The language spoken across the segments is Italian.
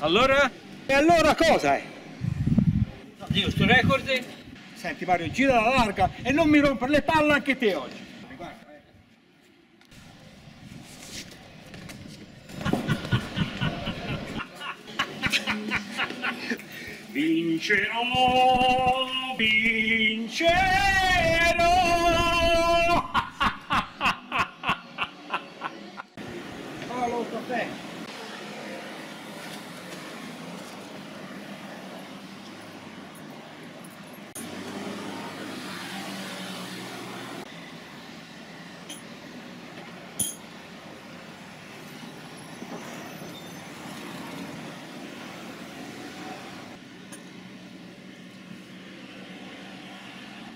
Allora? E allora cosa è? Dio, sto record? Senti Mario, gira la larga e non mi rompere le palle anche te oggi. Guarda, eh. Vincerò, vincerò. Allora, caffè.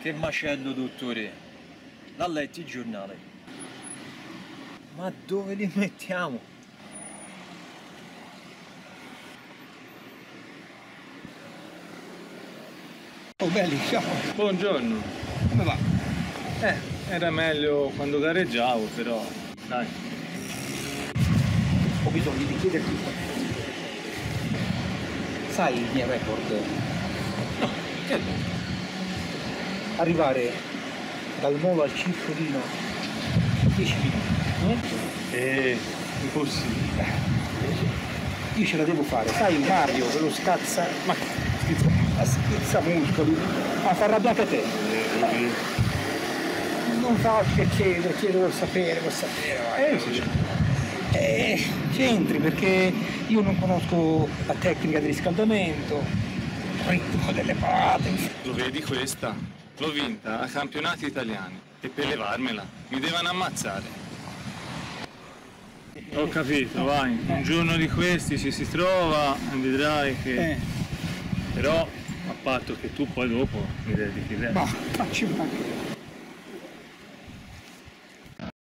Che macello, dottore? L'ha letto il giornale. Ma dove li mettiamo? Oh belli, ciao. Buongiorno. Come va? Eh, era meglio quando gareggiavo, però. Dai. Ho bisogno di chiederti. Sai il mio record? No, che Arrivare dal molo al circolino 10 minuti. Eh, impossibile. Io ce la devo fare. Sai Mario, quello scazza. Ma schizza, ma schizza muscoli. Ma fa arrabbiare te. Non fa che chiedo, chiedo vuol sapere, vuol sapere. Eh, sì. Eh, c'entri perché io non conosco la tecnica di riscaldamento, il ritmo delle parate. Lo vedi questa? L'ho vinta a campionati italiani e per levarmela mi devono ammazzare. Ho capito, vai. Un giorno di questi ci si trova vedrai che... Eh, Però, a patto che tu poi dopo mi dedichi lei. ma facci un